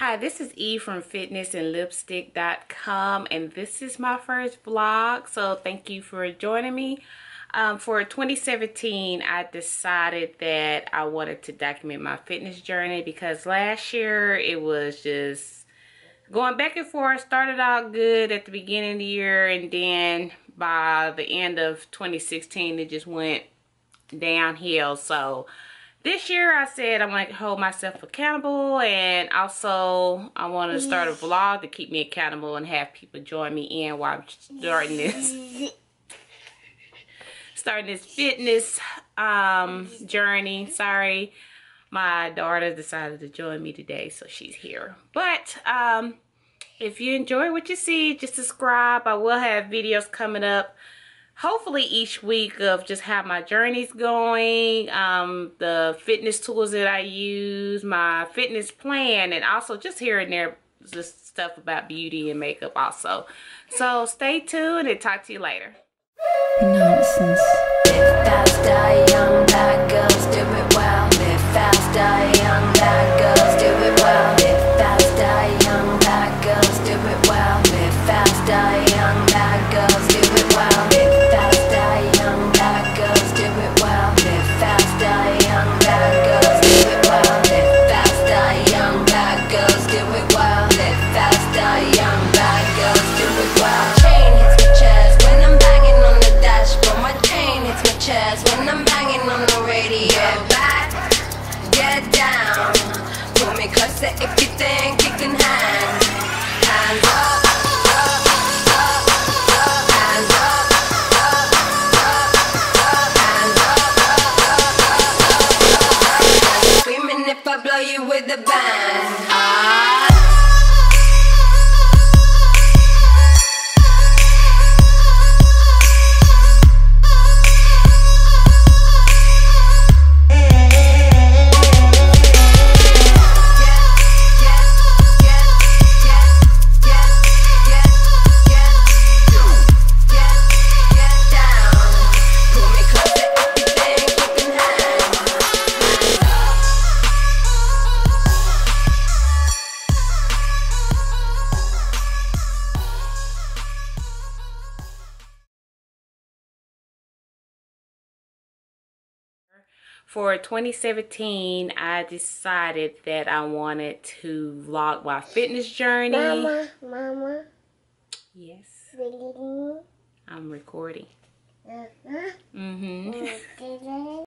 Hi, this is E from fitnessandlipstick.com and this is my first vlog. So thank you for joining me. Um, for 2017, I decided that I wanted to document my fitness journey because last year it was just going back and forth. Started out good at the beginning of the year and then by the end of 2016 it just went downhill. So this year I said I want to hold myself accountable and also I want to start a vlog to keep me accountable and have people join me in while I'm starting this starting this fitness um, journey. Sorry, my daughter decided to join me today so she's here. But um, if you enjoy what you see, just subscribe. I will have videos coming up hopefully each week of just how my journey's going, um, the fitness tools that I use, my fitness plan, and also just here and there just stuff about beauty and makeup also. So stay tuned and talk to you later. Nonsense. criminal radio. Back, get down. Pull me closer if you think you can hang. Hands up. I blow you with a bang for 2017 i decided that i wanted to vlog my fitness journey. Mama mama. Yes. I'm recording. Uh mm-hmm